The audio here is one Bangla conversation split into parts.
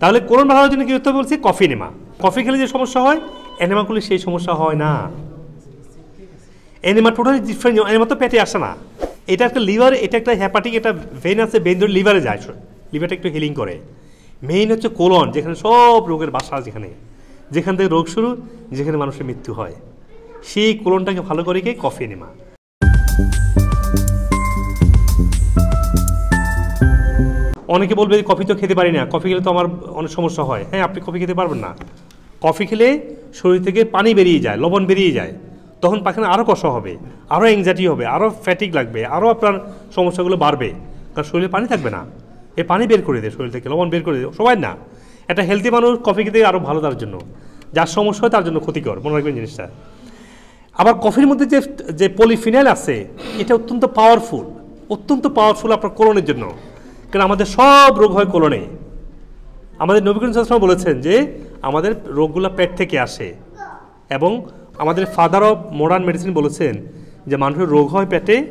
তাহলে কোরআন ভালো জন্য কি করতে বলছি? কফি নেমা। কফি খেলে যে সমস্যা হয়, এনেমা করলে সেই সমস্যা হয় না। এনিমা টোটালি ডিফারেন্ট এনিমা তো পেটে আসে না। এটা একটা লিভার এটা একটা হ্যাপাটিক এটা ভেন আছে ভেন ধরে লিভারে যায়। লিভারটা একটু হিলিং করে। মেইন হচ্ছে কোলন যেখানে সব রোগের বাসা যেখানে যেখান থেকে রোগ শুরু, যেখানে মানুষের মৃত্যু হয়। সেই কোলনটাকে ভালো করে কে কফি এনিমা অনেকে বলবে কফি তো খেতে পারি না, কফি খেলে তো আমার অনেক সমস্যা হয়। হ্যাঁ আপনি কফি খেতে পারবেন না। কফি খেলে শরীর থেকে পানি বেরিয়ে যায়, লবণ বেরিয়ে যায়। তখন পাখানে আরও কষ্ট হবে আরও অ্যাংজাইটি হবে আরও ফ্যাটিক লাগবে আরও আপনার সমস্যাগুলো বাড়বে। কারণ শরীরে পানি থাকবে না। এ পানি বের করে দেয় শরীর থেকে, লবণ বের করে দেয় সবাই না। একটা হেলদি মানুষ কফি খেতে আরও ভালো তার জন্য। যার সমস্যা হয় তার জন্য ক্ষতিকর, মনে রাখবেন জিনিসটা। আবার কফির মধ্যে যে যে পলিফিনাইল আছে, এটা অত্যন্ত পাওয়ারফুল অত্যন্ত পাওয়ারফুল আপনার কোলনের জন্য। কারণ আমাদের সব রোগ হয় কোলনে। আমাদের নবীকরণ সালাম বলেছেন যে, আমাদের রোগগুলো পেট থেকে আসে। এবং আমাদের ফাদার অফ মডার্ন মেডিসিন বলেছেন যে, মানুষের রোগ হয় পেটে,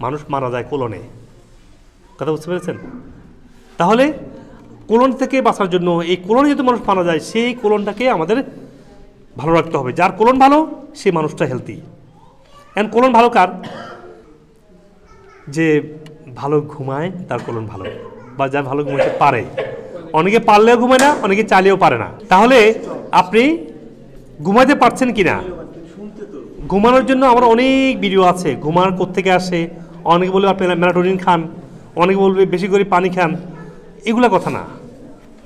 মানুষ মারা যায় কোলনে। কথা বুঝতে পেরেছেন? তাহলে কোলন থেকে বাঁচার জন্য, এই কোলনে যদি মানুষ মারা যায়, সেই কোলনটাকে আমাদের ভালো রাখতে হবে। যার কোলন ভালো, সেই মানুষটা হেলদি অ্যান্ড কোলন ভালো কার? যে ভালো ঘুমায়, তার কোলন ভালো। বা যা ভালো ঘুমাতে পারে। অনেকে পারলেও ঘুমায় না, অনেকে চালিয়েও পারে না। তাহলে আপনি ঘুমাতে পারছেন কি না ঘুমানোর জন্য আমার অনেক ভিডিও আছে। ঘুমানোর কোথেকে আসে? অনেকে বলবে আপনি ম্যালাটোনিন খান। অনেকে বলবে বেশি করে পানি খান। এগুলা কথা না।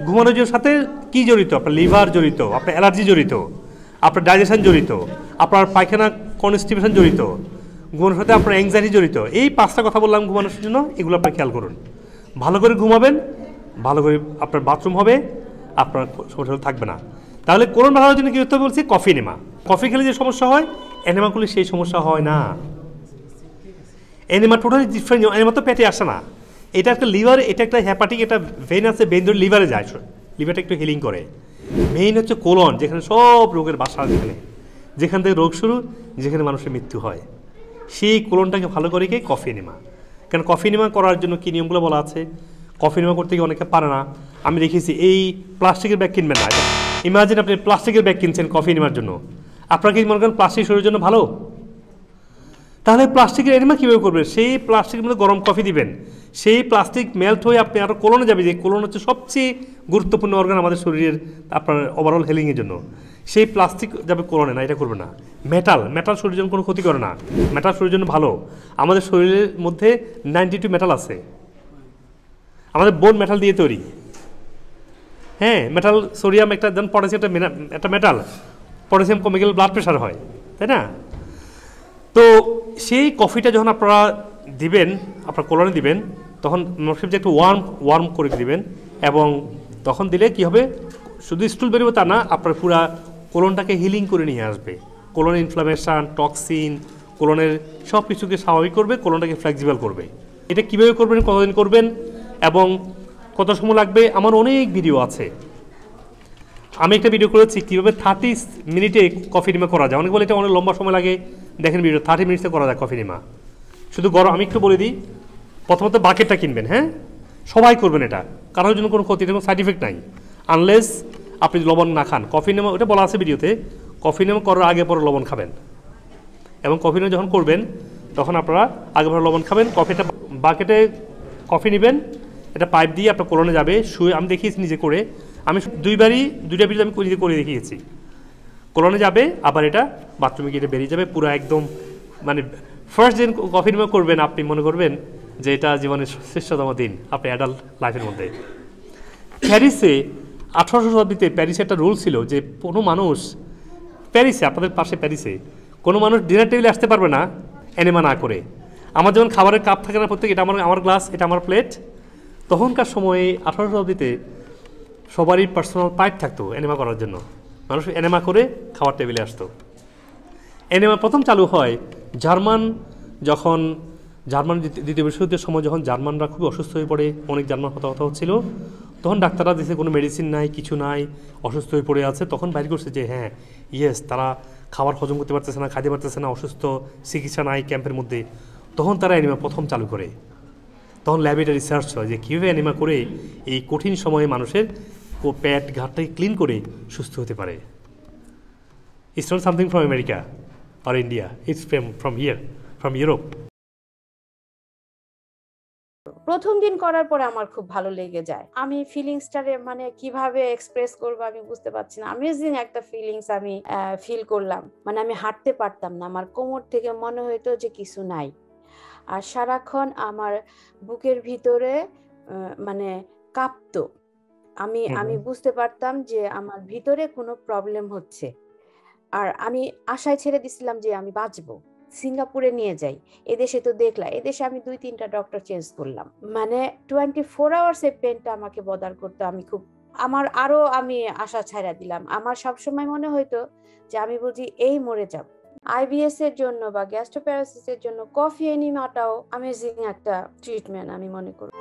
ঘুমানোর জন্য সাথে কি জড়িত? আপনার লিভার জড়িত, আপনার অ্যালার্জি জড়িত, আপনার ডাইজেশন জড়িত, আপনার পায়খানা কনস্টিপেশন জড়িত। ঘুমানোর সাথে আপনার অ্যাংজাইটি জড়িত। এই পাঁচটা কথা বললাম ঘুমানোর জন্য, এগুলো আপনার খেয়াল করুন। ভালো করে ঘুমাবেন, ভালো করে আপনার বাথরুম হবে, আপনার সমস্যা থাকবে না। তাহলে কোরআন ভালো জন্য কি করতে বলছি? কফি নেমা কফি খেলে যে সমস্যা হয় এনেমা করলে সেই সমস্যা হয় না। এনিমা টোটালি ডিফারেন্ট এনিমা তো পেটে আসে না। এটা একটা লিভার এটা একটা হ্যাপাটিক এটা ভেন আছে ভেন ধরে লিভারে যায়। লিভারটা একটু হিলিং করে। মেইন হচ্ছে কোলন যেখানে সব রোগের বাসা যেখানে যেখান থেকে রোগ শুরু, যেখানে মানুষের মৃত্যু হয়। সেই কোলনটাকে ভালো করে কে? কফি নেমা কারণ কফি নেমা করার জন্য কী নিয়মগুলো বলা আছে? কফি নেমা করতে গিয়ে অনেকে পারে না। আমি দেখেছি এই প্লাস্টিকের ব্যাগ কিনবেন না। ইমাজিন আপনি প্লাস্টিকের ব্যাগ কিনছেন কফি নেওয়ার জন্য। আপনার কি মনে করেন প্লাস্টিক শরীরের জন্য ভালো? তাহলে প্লাস্টিকের এনিমা কীভাবে করবেন? সেই প্লাস্টিকের মধ্যে গরম কফি দিবেন। সেই প্লাস্টিক মেল্ট হয়ে আপনি আরও কোলনে যাবে যে কোলন হচ্ছে সবচেয়ে গুরুত্বপূর্ণ অর্গান আমাদের শরীরের আপনার ওভারঅল হেলিংয়ের জন্য। সেই প্লাস্টিক যাবে কোলনে না, এটা করবে না। মেটাল মেটাল শরীরের জন্য কোনো ক্ষতি করে না। মেটাল শরীরের জন্য ভালো। আমাদের শরীরের মধ্যে নাইনটি টু মেটাল আছে। আমাদের বোন মেটাল দিয়ে তৈরি। হ্যাঁ মেটাল, সোডিয়াম একটা দেন পটাশিয়াম একটা একটা মেটাল, পটাশিয়াম কমে গেলে ব্লাড প্রেশার হয়, তাই না? তো সেই কফিটা যখন আপনারা দিবেন, আপনার কোলনে দিবেন, তখন যে একটু ওয়ার্ম ওয়ার্ম করে দিবেন, এবং তখন দিলে কি হবে? শুধু স্টুল বেরোবে তা না, আপনার পুরা কোলনটাকে হিলিং করে নিয়ে আসবে। কোলন ইনফ্লামেশন টক্সিন কোলনের সব কিছুকে স্বাভাবিক করবে, কোলনটাকে ফ্লেক্সিবল করবে। এটা কীভাবে করবেন, কতদিন করবেন, এবং কত সময় লাগবে, আমার অনেক ভিডিও আছে। আমি একটা ভিডিও করেছি, কীভাবে থার্টি মিনিটে কফি নিমা করা যায়। অনেক বলে এটা অনেক লম্বা সময় লাগে। দেখেন ভিডিও থার্টি মিনিটসে করা যায় কফি নিমা। শুধু গরম, আমি একটু বলে দিই, প্রথমত বাকেটটা কিনবেন হ্যাঁ? সবাই করবেন এটা। কারোর জন্য কোনো ক্ষতি কোনো সাইড ইফেক্ট নাই। আনলেস আপনি লবণ না খান, কফি নেমা, ওটা বলা আছে ভিডিওতে, কফি নেমা করার আগে পরে লবণ খাবেন। এবং কফি নেমা যখন করবেন, তখন আপনারা আগে পরে লবণ খাবেন, কফিটা বাকেটে কফি নেবেন, এটা পাইপ দিয়ে আপনার কোলনে যাবে, শুয়ে, আমি দেখিয়েছি নিজে করে, আমি দুইবারই, দুইটা ভিডিও আমি নিজে করে দেখিয়েছি। কোলনে যাবে, আবার এটা বাথরুমে গিয়ে বেরিয়ে যাবে, পুরো একদম মানে ফার্স্ট দিন কফি নেমা করবেন, আপনি মনে করবেন যে এটা জীবনের শ্রেষ্ঠতম দিন, আপনি অ্যাডাল্ট লাইফের মধ্যে। প্যারিসে আঠারোশো শতাব্দীতে প্যারিসে একটা রুল ছিল যে কোনো মানুষ প্যারিসে, আপনাদের পাশে প্যারিসে, কোনো মানুষ ডিনার টেবিলে আসতে পারবে না, এনেমা না করে। আমার যেমন খাবারের কাপ থাকে না প্রত্যেক, এটা আমার আমার গ্লাস, এটা আমার প্লেট, তখনকার সময়ে আঠারো শতাব্দীতে সবারই পার্সোনাল পাইপ থাকতো এনেমা করার জন্য। মানুষ এনেমা করে খাওয়ার টেবিলে আসতো। এনেমা প্রথম চালু হয় জার্মান, যখন জার্মান দ্বিতীয় বিশ্বযুদ্ধের সময়, যখন জার্মানরা খুব অসুস্থ হয়ে পড়ে, অনেক জার্মান হতাহত হচ্ছিল। তখন ডাক্তাররা দেশে কোনো মেডিসিন নাই, কিছু নাই, অসুস্থ হয়ে পড়ে আছে। তখন বাইর করছে যে হ্যাঁ ইয়েস তারা খাবার হজম করতে পারতেছে না, খাইতে পারতেছে না, অসুস্থ, চিকিৎসা নাই ক্যাম্পের মধ্যে। তখন তারা অ্যানিমা প্রথম চালু করে। তখন ল্যাবে এটা রিসার্চ হয় যে, কীভাবে অ্যানিমা করে এই কঠিন সময়ে মানুষের প্যাট ঘাটটাকে ক্লিন করে সুস্থ হতে পারে। It's not something from America R India it's from from here from Europe প্রথম দিন করার পরে আমার খুব ভালো লেগে যায়। আমি ফিলিংসটারে মানে কীভাবে এক্সপ্রেস করব আমি বুঝতে পারছি না। অ্যামেজিং একটা ফিলিংস আমি ফিল করলাম। মানে আমি হাঁটতে পারতাম না। আমার কোমর থেকে মনে হইতো যে কিছু নাই। আর সারাক্ষণ আমার বুকের ভিতরে মানে কাঁপতো। আমি আমি বুঝতে পারতাম যে আমার ভিতরে কোনো প্রবলেম হচ্ছে। আর আমি আশায় ছেড়ে দিছিলাম যে আমি বাঁচবো। সিঙ্গাপুরে নিয়ে যাই। এদেশে তো দেখলাম এদেশে আমি দুই তিনটা ডক্টর চেঞ্জ করলাম। মানে টোয়েন্টি ফোর আওয়ার্স এই পেনটা আমাকে বদার করতো, আমি খুব, আমার আরও আমি আশা ছাড়া দিলাম। আমার সবসময় মনে হইতো যে আমি বুঝি এই মরে যাব। আইবিএস এর জন্য বা গ্যাস্ট্রোপ্যারাসিস এর জন্য কফি এনিমাটাও আমেজিং একটা ট্রিটমেন্ট আমি মনে করি।